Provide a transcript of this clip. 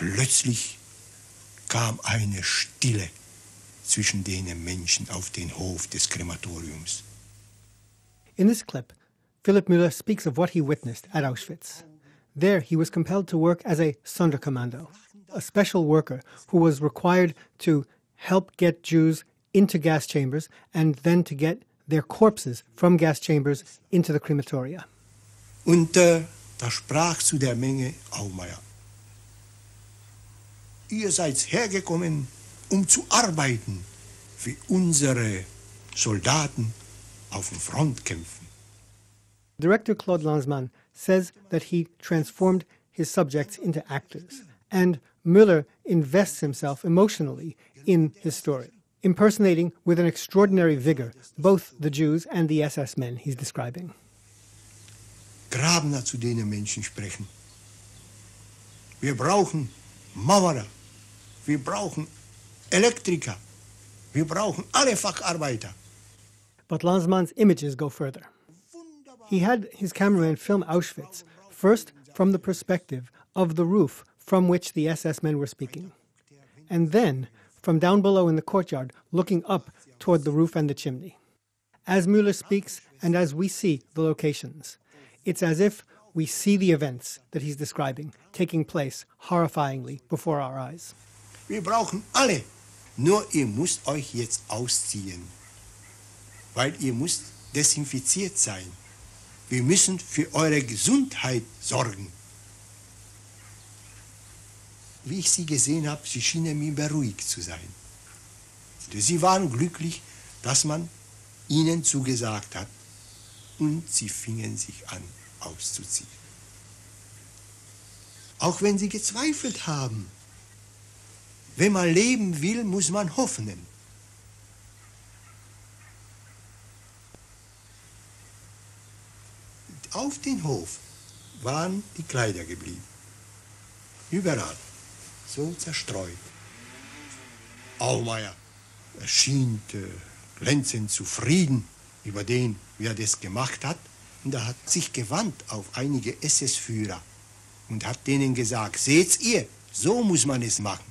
Plötzlich kam eine Stille zwischen den Menschen auf den Hof des Krematoriums. In this clip, Filip Müller speaks of what he witnessed at Auschwitz. There, he was compelled to work as a Sonderkommando, a special worker who was required to help get Jews into gas chambers and then to get their corpses from gas chambers into the crematoria. Und äh, da sprach zu der Menge Aumeier. Ihr seid hergekommen, um zu arbeiten, wie unsere Soldaten auf dem Front kämpfen. Director Claude Lanzmann says that he transformed his subjects into actors, and Müller invests himself emotionally in his story, impersonating with an extraordinary vigor both the Jews and the SS men he's describing. Grabner zu denen Menschen sprechen. Wir brauchen Mauerer, wir brauchen Elektriker, wir brauchen alle Facharbeiter. But Lanzmann's images go further. He had his cameraman film Auschwitz, first from the perspective of the roof from which the SS men were speaking, and then from down below in the courtyard, looking up toward the roof and the chimney. As Müller speaks, and as we see the locations, it's as if we see the events that he's describing taking place horrifyingly before our eyes. Wir brauchen alle. Nur ihr müsst euch jetzt ausziehen, weil ihr müsst desinfiziert sein. Wir müssen für eure Gesundheit sorgen. Wie ich sie gesehen habe, sie schienen mir beruhigt zu sein. Sie waren glücklich, dass man ihnen zugesagt hat und sie fingen sich an auszuziehen. Auch wenn sie gezweifelt haben. Wenn man leben will, muss man hoffen. Auf den Hof waren die Kleider geblieben. Überall. So zerstreut. Aumeier erschien äh, glänzend zufrieden über den, wie er das gemacht hat. Und er hat sich gewandt auf einige SS-Führer und hat denen gesagt, seht ihr, so muss man es machen.